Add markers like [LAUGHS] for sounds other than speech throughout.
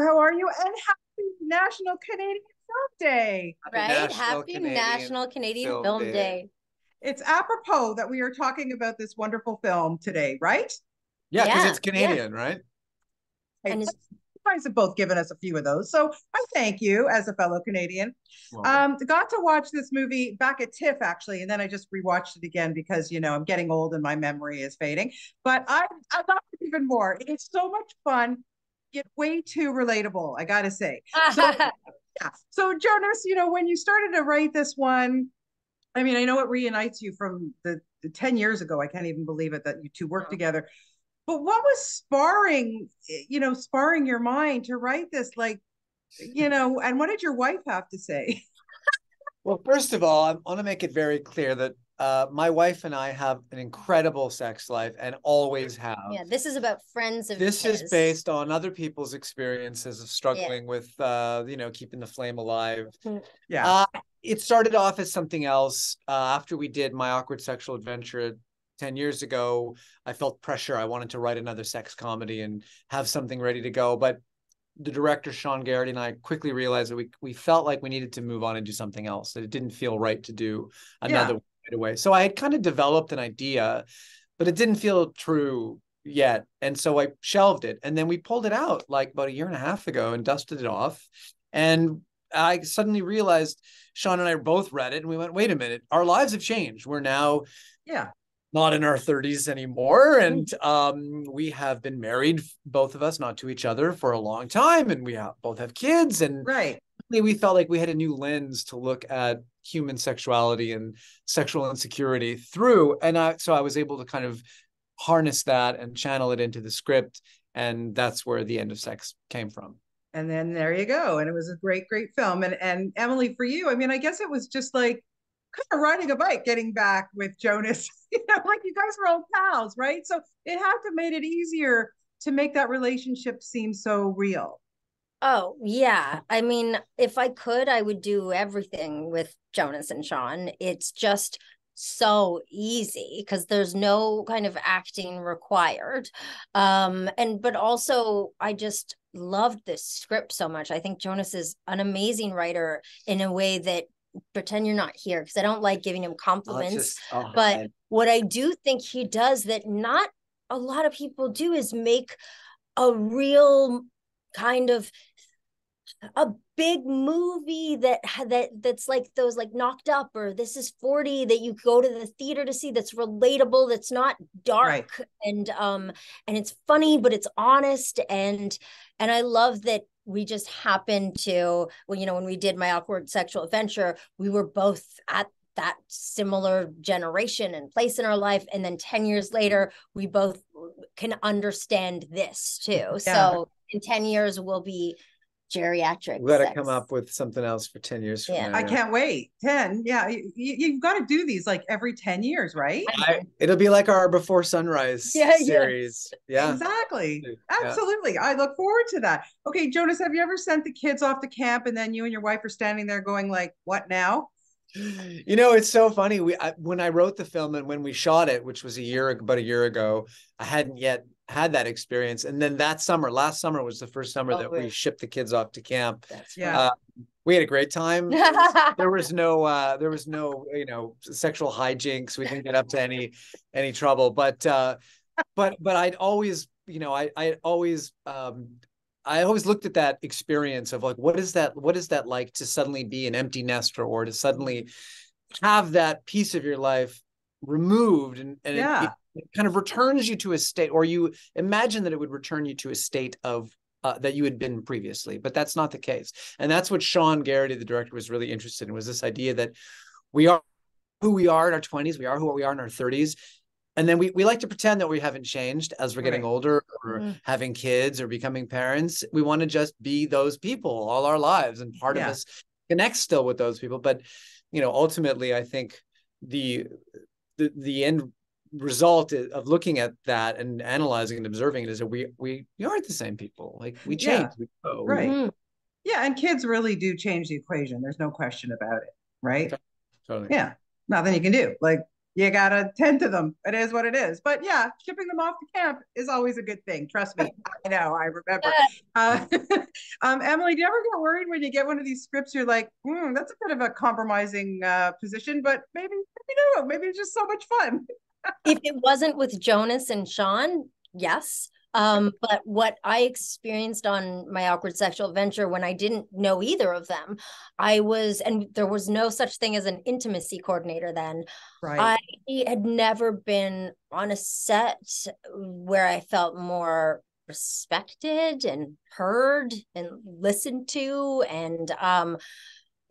How are you? And happy National Canadian Film Day. Right? National Happy Canadian National Canadian Film Film, Day. Day. It's apropos that we are talking about this wonderful film today, right? Yeah, because Yeah, it's Canadian, right? And it's- you guys have both given us a few of those. So I thank you as a fellow Canadian. Well, Um, got to watch this movie back at TIFF actually, and then I just rewatched it again because you know I'm getting old and my memory is fading. But I I loved it even more. It's so much fun, yet way too relatable. I gotta say. [LAUGHS] So, yeah. So Jonas, you know, when you started to write this one, I mean, I know it reunites you from the, the 10 years ago. I can't even believe it that you two worked Yeah. together. But what was sparring, you know, sparring your mind to write this? Like, you know, and what did your wife have to say? [LAUGHS] well, first of all, I want to make it very clear that uh, my wife and I have an incredible sex life and always have. yeah, this is about friends of This is based on other people's experiences of struggling with, uh, you know, keeping the flame alive. Yeah. Uh, it started off as something else. Uh, after we did my awkward sexual adventure 10 years ago, I felt pressure. I wanted to write another sex comedy and have something ready to go. But the director, Sean Garrity, and I quickly realized that we, we felt like we needed to move on and do something else, that it didn't feel right to do another one right away. So I had kind of developed an idea, but it didn't feel true yet. And so I shelved it. And then we pulled it out like about a year and a half ago and dusted it off. And I suddenly realized Sean and I both read it and we went, wait a minute, our lives have changed. We're now yeah. not in our 30s anymore. And um, we have been married, both of us, not to each other for a long time. And we have, both have kids. And Right. We felt like we had a new lens to look at human sexuality and sexual insecurity through. And I, so I was able to kind of harness that and channel it into the script. And that's where the end of sex came from. And then there you go. And it was a great, great film. And and Emily, for you, I mean, I guess it was just like kind of riding a bike, getting back with Jonas. [LAUGHS] You know, like you guys were old pals, right? So it had to made it easier to make that relationship seem so real. Oh, yeah. I mean, if I could, I would do everything with Jonas and Sean. It's just so easy because there's no kind of acting required. Um, and but also I just loved this script so much. I think Jonas is an amazing writer in a way that pretend you're not here because I don't like giving him compliments. oh, but man. what I do think he does that not a lot of people do is make a real kind of a big movie that that that's like those like knocked up or this is 40 that you go to the theater to see that's relatable that's not dark Right. and um and it's funny but it's honest. And and I love that we just happened to well you know when we did my awkward sexual adventure we were both at that similar generation and place in our life. And then 10 years later we both can understand this too. So in 10 years we'll be geriatric we got to come up with something else for 10 years from Yeah. now. I can't wait. 10. Yeah. You, you, have got to do these like every 10 years, right? I, it'll be like our Before Sunrise [LAUGHS] Yeah, yeah. series. Yeah. Exactly. Yeah. Absolutely. I look forward to that. Okay, Jonas, have you ever sent the kids off to camp and then you and your wife are standing there going like, what now? You know, it's so funny. We I, when I wrote the film and when we shot it, which was a year about a year ago, I hadn't yet had that experience. And then that summer, last summer was the first summer Oh, that we shipped the kids off to camp. That's Yeah. Uh, we had a great time. [LAUGHS] there was no uh there was no you know sexual hijinks we didn't get up to any any trouble but uh but but i'd always you know i i always um i always looked at that experience of like what is that what is that like to suddenly be an empty nester or to suddenly have that piece of your life removed and, and Yeah. it, it kind of returns you to a state or you imagine that it would return you to a state of uh, that you had been previously, but that's not the case. And that's what Sean Garrity, the director, was really interested in was this idea that we are who we are in our 20s, we are who we are in our 30s. And then we, we like to pretend that we haven't changed as we're getting Right. older or Mhm. having kids or becoming parents. We want to just be those people all our lives. And part Yeah. of us connects still with those people. But, you know, ultimately, I think the the, the end result of looking at that and analyzing and observing it is that we we we aren't the same people. Like we Yeah. change. We grow. Right. Mhm. Yeah. And kids really do change the equation. There's no question about it. Right. Totally. Yeah. Nothing you can do. Like you gotta tend to them. It is what it is. But yeah, shipping them off to camp is always a good thing. Trust me. I know. I remember. Uh, [LAUGHS] um, Emily, do you ever get worried when you get one of these scripts? You're like, mm, that's a bit of a compromising uh, position, but maybe, maybe no, maybe it's just so much fun. [LAUGHS] if it wasn't with Jonas and Sean, yes. Um, but what I experienced on my awkward sexual adventure when I didn't know either of them, I was, and there was no such thing as an intimacy coordinator then. Right. I had never been on a set where I felt more respected and heard and listened to. And um,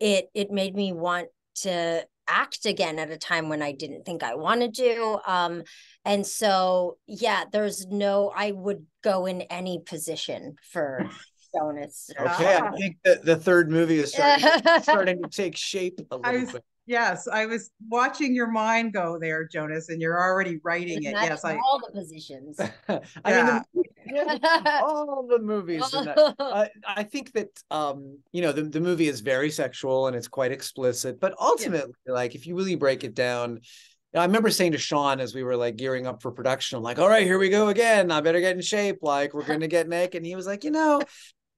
it it made me want to act again at a time when I didn't think I wanted to. Um, and so, yeah, there's no, I would go in any position for Jonas. [LAUGHS] Okay, I think that the third movie is starting, [LAUGHS] starting to take shape a little I, bit. Yes, I was watching your mind go there, Jonas, and you're already writing it. Yes, I all the positions. [LAUGHS] I yeah. mean, the, [LAUGHS] all the movies. uh, [LAUGHS] I think that um, you know, the, the movie is very sexual and it's quite explicit, but ultimately, yeah. like if you really break it down, I remember saying to Sean as we were like gearing up for production, I'm like, all right, here we go again. I better get in shape. Like, we're [LAUGHS] going to get naked. And he was like, you know,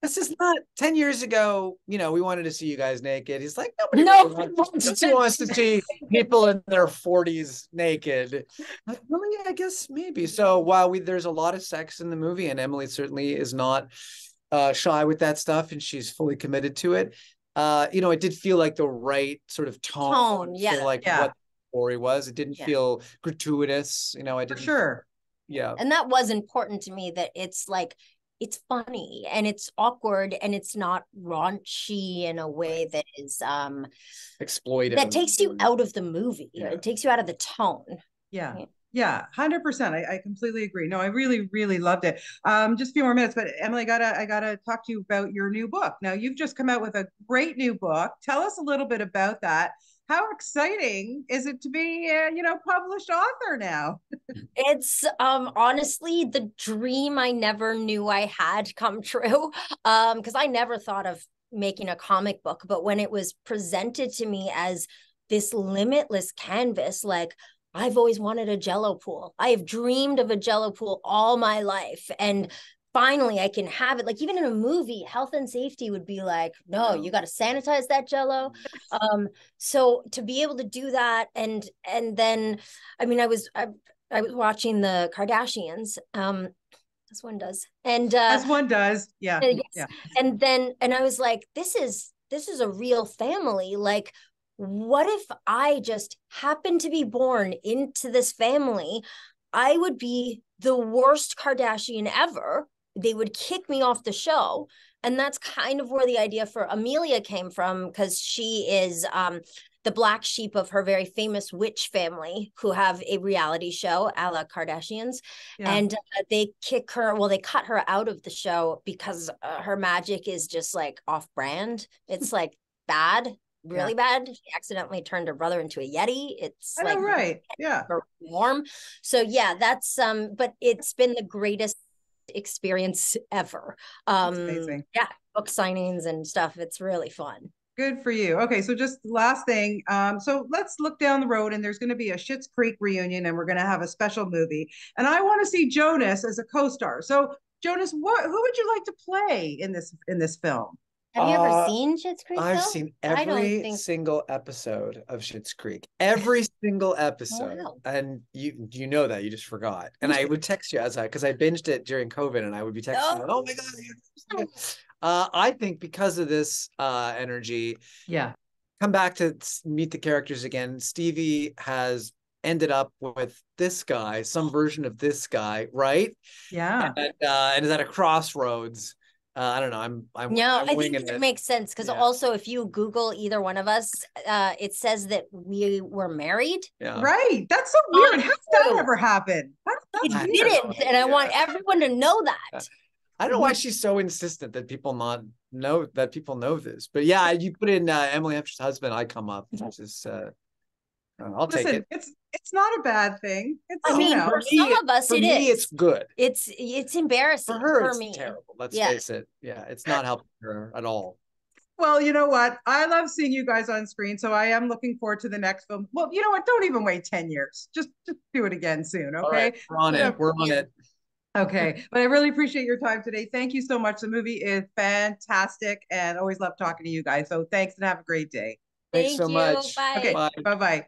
this is not 10 years ago you know we wanted to see you guys naked. He's like nobody no really wants, wants to see people in their 40s naked. Like, really i guess maybe. So while we there's a lot of sex in the movie and emily certainly is not uh, shy with that stuff and she's fully committed to it uh, you know it did feel like the right sort of tone, tone yeah like yeah. what the story was. It didn't yeah. feel gratuitous you know i didn't For sure. Yeah. And that was important to me that it's like it's funny and it's awkward and it's not raunchy in a way that is um exploitive. that takes you out of the movie. Yeah. it takes you out of the tone. Yeah. Yeah. 100% I, I completely agree. No i really really loved it. Um just a few more minutes but emily I gotta i gotta talk to you about your new book. Now you've just come out with a great new book. Tell us a little bit about that how exciting is it to be a, you know published author now it's um honestly the dream i never knew i had come true [LAUGHS] um because i never thought of making a comic book but when it was presented to me as this limitless canvas like I've always wanted a jello pool. I have dreamed of a jello pool all my life. And finally I can have it. Like even in a movie, health and safety would be like, no, you got to sanitize that jello. [LAUGHS] Um, so to be able to do that and and then I mean I was I, I was watching the Kardashians. Um as one does. And uh as one does. Yeah. Yes. yeah. And then and I was like, this is this is a real family. Like what if I just happened to be born into this family? I would be the worst Kardashian ever they would kick me off the show and that's kind of where the idea for amelia came from because she is um, the black sheep of her very famous witch family who have a reality show a la kardashians yeah. and uh, they kick her well they cut her out of the show because uh, her magic is just like off brand it's [LAUGHS] like bad really yeah. bad. She accidentally turned her brother into a yeti. It's I like know, right, yeah, warm. So yeah, that's um, but it's been the greatest experience ever. Um, amazing. Yeah, book signings and stuff. It's really fun. Good for you. Okay, so just last thing. Um, so let's look down the road, and there's going to be a Schitt's Creek reunion, and we're going to have a special movie. And I want to see Jonas as a co-star. So Jonas, what who would you like to play in this in this film? Have you ever uh, seen Schitt's Creek? I've seen every think... single episode of Schitt's Creek. Every single episode. Oh, wow. And you you know that you just forgot. And I would text you as I because I binged it during COVID and I would be [LAUGHS] texting oh, you, oh my god. [LAUGHS] Uh, I think because of this uh, energy, yeah. Come back to meet the characters again. Stevie has ended up with this guy, some version of this guy, right? Yeah. And, uh, and is at a crossroads uh, I don't know. I'm I'm no. I'm i think it, it, makes sense because yeah. also if you Google either one of us, uh, it says that we were married. Yeah. Right. That's so weird. How did that ever happen? It didn't, and I want everyone to know that. I don't know why she's so insistent that people not know that people know this, but yeah, you put in uh, Emily Hampshire's husband, I come up, which is uh, Uh, I'll Listen, take it. It's it's not a bad thing. It's, I mean, know, for some of us, for it me, is. It's good. It's it's embarrassing for her. For it's me. terrible. Let's yeah. face it. Yeah, it's not helping her at all. Well, you know what? I love seeing you guys on screen, so I am looking forward to the next film. Well, you know what? Don't even wait 10 years. Just just do it again soon, okay? Right, we're on Yeah. it. We're on it. Okay. But I really appreciate your time today. Thank you so much. The movie is fantastic and always love talking to you guys. So thanks and have a great day. Thanks Thank so you. much. Bye. Okay. Bye-bye.